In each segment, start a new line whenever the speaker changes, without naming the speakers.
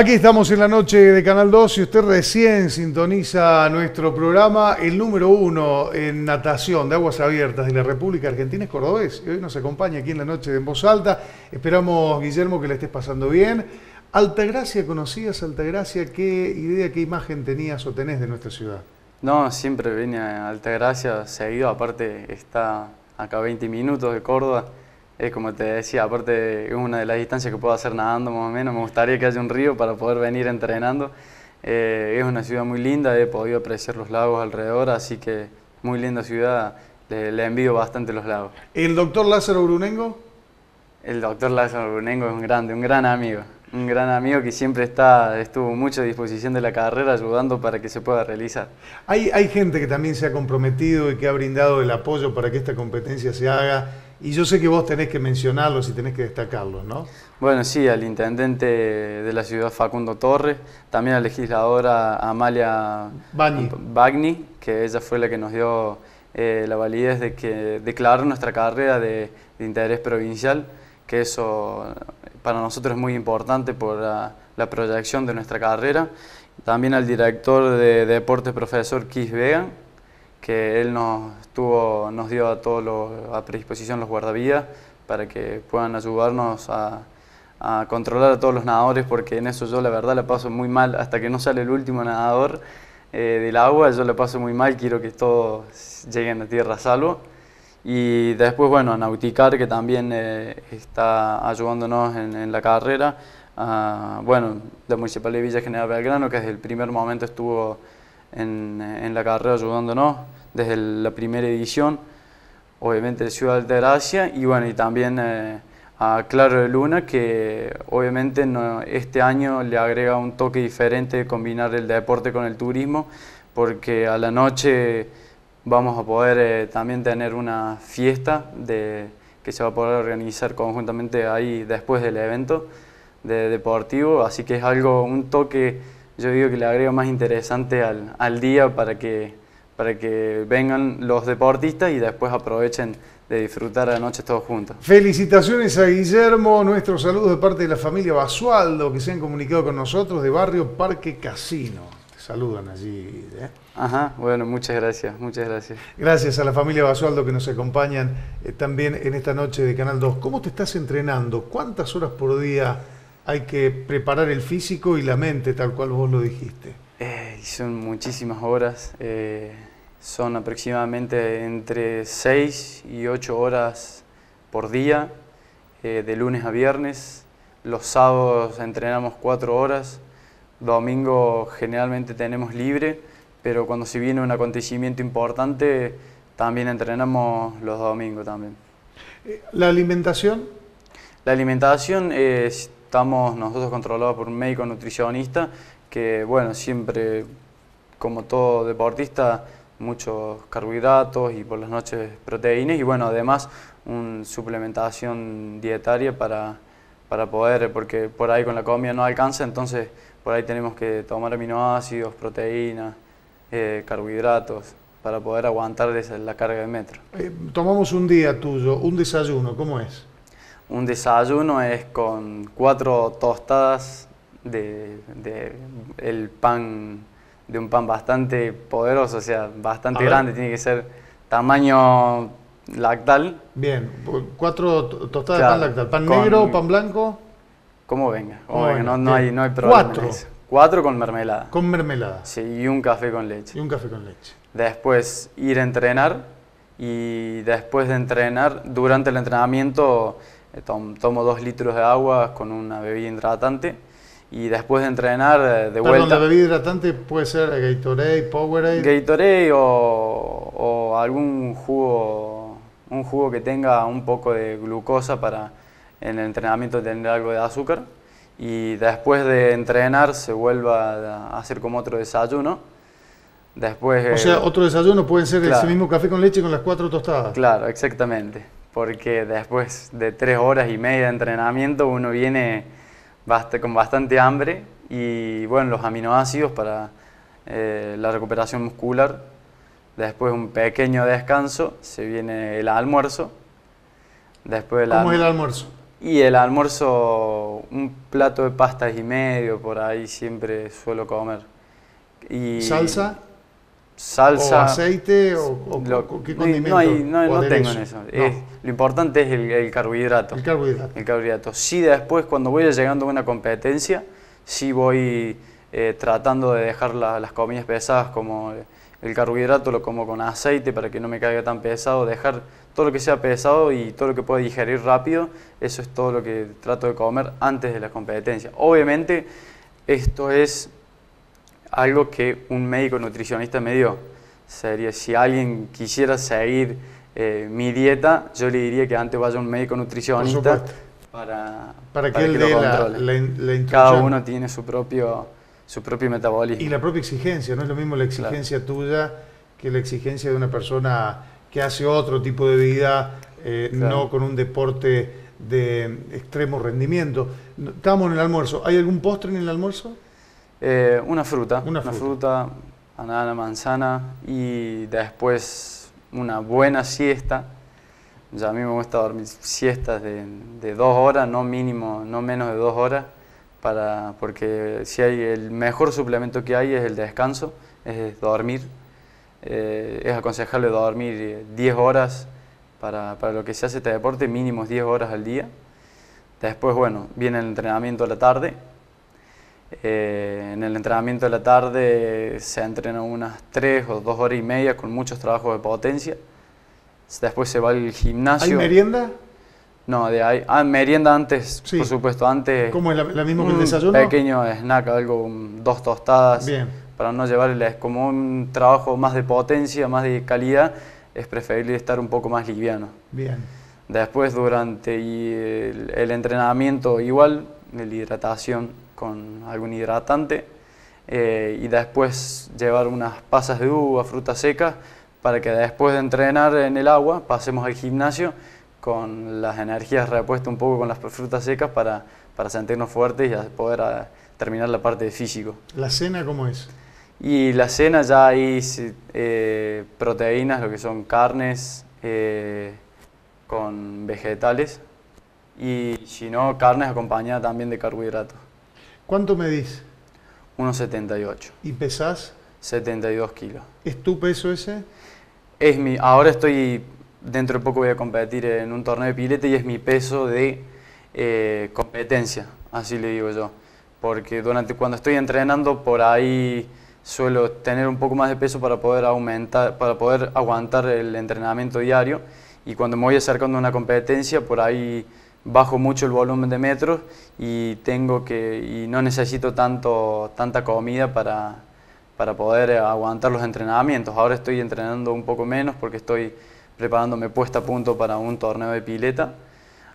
Aquí estamos en la noche de Canal 2 y usted recién sintoniza nuestro programa, el número uno en natación de aguas abiertas de la República Argentina es cordobés y hoy nos acompaña aquí en la noche de En Voz Alta. Esperamos, Guillermo, que le estés pasando bien. Altagracia, ¿conocías Altagracia? ¿Qué idea, qué imagen tenías o tenés de nuestra ciudad?
No, siempre vine a Altagracia seguido, aparte está acá a 20 minutos de Córdoba es como te decía, aparte es una de las distancias que puedo hacer nadando más o menos, me gustaría que haya un río para poder venir entrenando. Eh, es una ciudad muy linda, he podido apreciar los lagos alrededor, así que muy linda ciudad, le, le envío bastante los lagos.
¿El doctor Lázaro Brunengo?
El doctor Lázaro Brunengo es un grande, un gran amigo, un gran amigo que siempre está, estuvo mucho a disposición de la carrera ayudando para que se pueda realizar.
Hay, hay gente que también se ha comprometido y que ha brindado el apoyo para que esta competencia se haga y yo sé que vos tenés que mencionarlos y tenés que destacarlos, ¿no?
Bueno, sí, al intendente de la ciudad Facundo Torres, también a la legisladora Amalia Bagni, que ella fue la que nos dio eh, la validez de que declarar nuestra carrera de, interés provincial, que eso para nosotros es muy importante por la, proyección de nuestra carrera. También al director de deportes, profesor Keith Vegan, que él nos, tuvo, nos dio a todos a predisposición los guardavidas para que puedan ayudarnos a, controlar a todos los nadadores, porque en eso yo la verdad la paso muy mal, hasta que no sale el último nadador eh, del agua, yo la paso muy mal, quiero que todos lleguen a tierra a salvo. Y después, bueno, a Nauticar, que también eh, está ayudándonos en, la carrera. bueno, la Municipalidad de Villa General Belgrano, que desde el primer momento estuvo en, en la carrera ayudándonos desde la primera edición, obviamente de Ciudad de Gracia y bueno, y también eh, a Claro de Luna, que obviamente no, este año le agrega un toque diferente de combinar el deporte con el turismo, porque a la noche vamos a poder eh, también tener una fiesta de, que se va a poder organizar conjuntamente ahí después del evento de deportivo, así que es algo, un toque yo digo que le agrego más interesante al, al día para que, para que vengan los deportistas y después aprovechen de disfrutar la noche todos juntos.
Felicitaciones a Guillermo, nuestros saludos de parte de la familia Basualdo que se han comunicado con nosotros de Barrio Parque Casino. Te saludan allí. ¿eh?
Ajá, bueno, muchas gracias, muchas gracias.
Gracias a la familia Basualdo que nos acompañan eh, también en esta noche de Canal 2. ¿Cómo te estás entrenando? ¿Cuántas horas por día? Hay que preparar el físico y la mente, tal cual vos lo dijiste.
Eh, son muchísimas horas, eh, son aproximadamente entre 6 y 8 horas por día, eh, de lunes a viernes. Los sábados entrenamos 4 horas, domingo generalmente tenemos libre, pero cuando se viene un acontecimiento importante también entrenamos los domingos también.
¿La alimentación?
La alimentación es estamos nosotros controlados por un médico nutricionista que, bueno, siempre, como todo deportista, muchos carbohidratos y por las noches proteínas y, bueno, además una suplementación dietaria para, para poder, porque por ahí con la comida no alcanza, entonces por ahí tenemos que tomar aminoácidos, proteínas, eh, carbohidratos para poder aguantar la carga de metro.
Eh, tomamos un día tuyo, un desayuno, ¿cómo es?
Un desayuno es con cuatro tostadas de, el pan, de un pan bastante poderoso, o sea, bastante grande, tiene que ser tamaño lactal.
Bien, cuatro tostadas de pan lactal. ¿Pan negro pan blanco?
Como venga, como venga, no, hay, no hay problema.
Cuatro.
Cuatro con mermelada.
Con mermelada.
Sí, y un café con leche.
Y un café con leche.
Después ir a entrenar y después de entrenar, durante el entrenamiento tomo dos litros de agua con una bebida hidratante y después de entrenar eh, de vuelta...
¿La bebida hidratante puede ser Gatorade, Powerade?
Gatorade o, o, algún jugo, un jugo que tenga un poco de glucosa para en el entrenamiento tener algo de azúcar y después de entrenar se vuelva a hacer como otro desayuno. Después,
o sea, otro desayuno puede ser ese mismo café con leche con las cuatro tostadas.
Claro, exactamente porque después de tres horas y media de entrenamiento uno viene con bastante hambre y bueno, los aminoácidos para eh, la recuperación muscular. Después un pequeño descanso, se viene el almuerzo.
Después ¿Cómo es el almuerzo?
Y el almuerzo, un plato de pastas y medio, por ahí siempre suelo comer.
Y ¿Salsa?
Salsa.
¿O aceite? ¿O, qué condimento?
No, hay, no, tengo en eso. Lo importante es el, carbohidrato.
El carbohidrato.
El carbohidrato. Sí, después, cuando voy llegando a una competencia, sí voy eh, tratando de dejar las comidas pesadas como el carbohidrato lo como con aceite para que no me caiga tan pesado, dejar todo lo que sea pesado y todo lo que pueda digerir rápido, eso es todo lo que trato de comer antes de la competencia. Obviamente esto es algo que un médico nutricionista me dio. Sería, si alguien quisiera seguir eh, mi dieta, yo le diría que antes vaya a un médico nutricionista para,
para, que, él dé la, la,
Cada uno tiene su propio su propio metabolismo.
Y la propia exigencia, no es lo mismo la exigencia tuya que la exigencia de una persona que hace otro tipo de vida, eh, no con un deporte de extremo rendimiento. Estamos en el almuerzo. ¿Hay algún postre en el almuerzo?
Eh, una fruta. Una fruta. banana, manzana y después una buena siesta. Ya a mí me gusta dormir siestas de, de dos horas, no mínimo, no menos de dos horas para, porque si hay el mejor suplemento que hay es el descanso, es dormir. Eh, es aconsejable dormir 10 horas para, para, lo que se hace este deporte, mínimo 10 horas al día. Después, bueno, viene el entrenamiento a la tarde. Eh, en el entrenamiento de la tarde se entrena unas 3 o 2 horas y media con muchos trabajos de potencia. Después se va al gimnasio.
¿Hay merienda?
No, de ahí. Ah, merienda antes, por supuesto, antes.
¿Cómo es la, misma que el desayuno?
Pequeño snack, algo, dos tostadas.
Bien.
Para no llevarles como un trabajo más de potencia, más de calidad, es preferible estar un poco más liviano.
Bien.
Después, durante el, entrenamiento, igual, la hidratación con algún hidratante. Eh, y después llevar unas pasas de uva, fruta seca, para que después de entrenar en el agua pasemos al gimnasio con las energías repuestas un poco con las frutas secas para, para sentirnos fuertes y poder ah, terminar la parte de físico.
¿La cena cómo es?
Y la cena ya hay eh, proteínas, lo que son carnes eh, con vegetales y si no, carnes acompañadas también de carbohidratos.
¿Cuánto medís?
1,78.
¿Y pesás?
72 kilos.
¿Es tu peso ese?
Es mi, ahora estoy dentro de poco voy a competir en un torneo de pilete y es mi peso de eh, competencia, así le digo yo. Porque durante cuando estoy entrenando por ahí suelo tener un poco más de peso para poder aumentar, para poder aguantar el entrenamiento diario y cuando me voy acercando a una competencia por ahí bajo mucho el volumen de metros y tengo que no necesito tanto tanta comida para, para poder aguantar los entrenamientos. Ahora estoy entrenando un poco menos porque estoy preparándome puesta a punto para un torneo de pileta,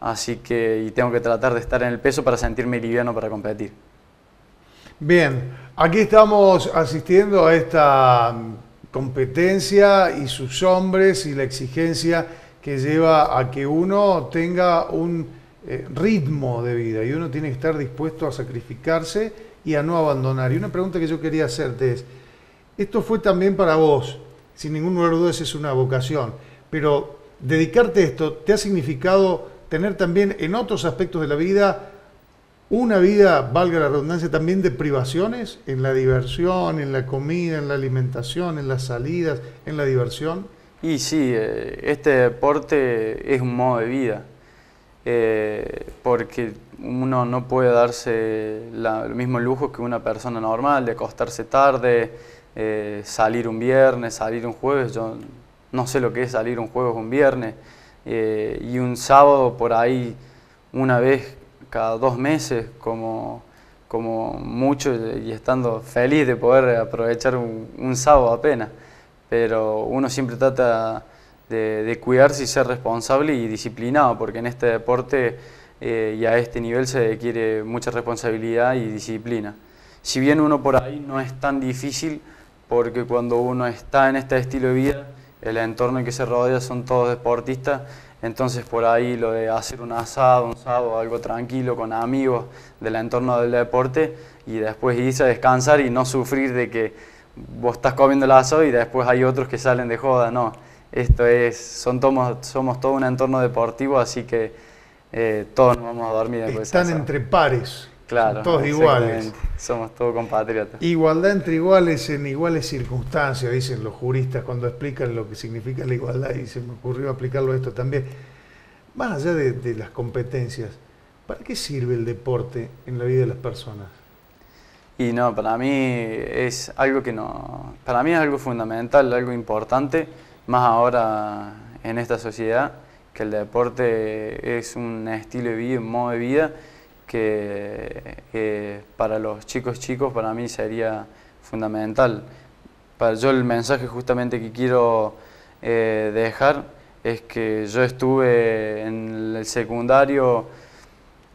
así que y tengo que tratar de estar en el peso para sentirme liviano para competir.
Bien, aquí estamos asistiendo a esta competencia y sus hombres y la exigencia que lleva a que uno tenga un eh, ritmo de vida y uno tiene que estar dispuesto a sacrificarse y a no abandonar. Y una pregunta que yo quería hacerte es, esto fue también para vos, sin ningún duda es una vocación, pero dedicarte a esto te ha significado tener también en otros aspectos de la vida una vida, valga la redundancia, también de privaciones, en la diversión, en la comida, en la alimentación, en las salidas, en la diversión.
Y sí, eh, este deporte es un modo de vida, eh, porque uno no puede darse la, el mismo lujo que una persona normal, de acostarse tarde, eh, salir un viernes, salir un jueves. Yo no sé lo que es salir un jueves un viernes eh, y un sábado por ahí una vez cada dos meses como, como mucho y estando feliz de poder aprovechar un, sábado apenas. Pero uno siempre trata de, cuidarse y ser responsable y disciplinado, porque en este deporte eh, y a este nivel se requiere mucha responsabilidad y disciplina. Si bien uno por ahí no es tan difícil, porque cuando uno está en este estilo de vida, el entorno en que se rodea son todos deportistas, entonces por ahí lo de hacer un asado, un sábado, algo tranquilo con amigos del entorno del deporte y después irse a descansar y no sufrir de que vos estás comiendo el asado y después hay otros que salen de joda, no. Esto es, son somos todo un entorno deportivo, así que eh, todos nos vamos a dormir.
Están entre pares.
Claro.
todos iguales.
Somos todos compatriotas.
Igualdad entre iguales en iguales circunstancias, dicen los juristas cuando explican lo que significa la igualdad y se me ocurrió aplicarlo a esto también. Más allá de las competencias, ¿para qué sirve el deporte en la vida de las personas?
Y no, para mí es algo que no, para mí es algo fundamental, algo importante, más ahora en esta sociedad, que el deporte es un estilo de vida, un modo de vida que, para los chicos chicos para mí sería fundamental. Para yo el mensaje justamente que quiero eh, dejar es que yo estuve en el secundario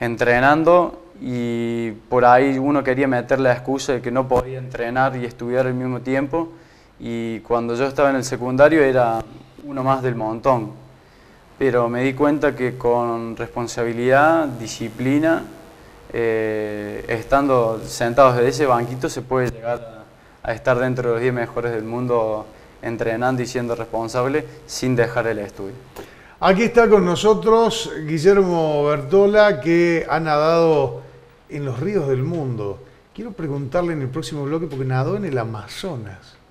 entrenando y por ahí uno quería meter la excusa de que no podía entrenar y estudiar al mismo tiempo y cuando yo estaba en el secundario era uno más del montón. Pero me di cuenta que con responsabilidad, disciplina, eh, estando sentados en ese banquito se puede llegar a, a estar dentro de los 10 mejores del mundo entrenando y siendo responsable sin dejar el estudio.
Aquí está con nosotros Guillermo Bertola, que ha nadado en los ríos del mundo. Quiero preguntarle en el próximo bloque, porque nadó en el Amazonas.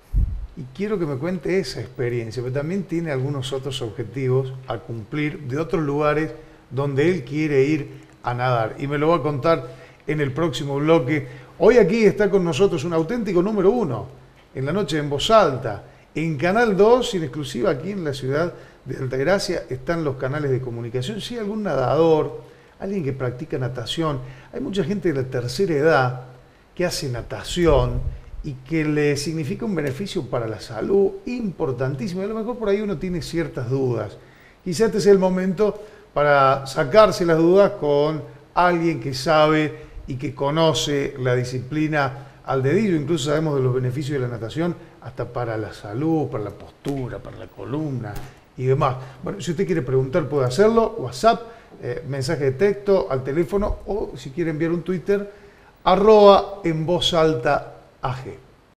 Y quiero que me cuente esa experiencia, pero también tiene algunos otros objetivos a cumplir de otros lugares donde él quiere ir a nadar. Y me lo va a contar en el próximo bloque. Hoy aquí está con nosotros un auténtico número uno, en la noche en voz alta. En Canal 2, en exclusiva aquí en la ciudad de Altagracia, están los canales de comunicación. Si hay algún nadador, alguien que practica natación. Hay mucha gente de la tercera edad que hace natación y que le significa un beneficio para la salud importantísimo. a lo mejor por ahí uno tiene ciertas dudas. Quizás este sea el momento para sacarse las dudas con alguien que sabe y que conoce la disciplina al dedillo. Incluso sabemos de los beneficios de la natación hasta para la salud, para la postura, para la columna y demás. Bueno, si usted quiere preguntar puede hacerlo, WhatsApp eh, mensaje de texto al teléfono o si quiere enviar un Twitter, arroba en voz alta AG.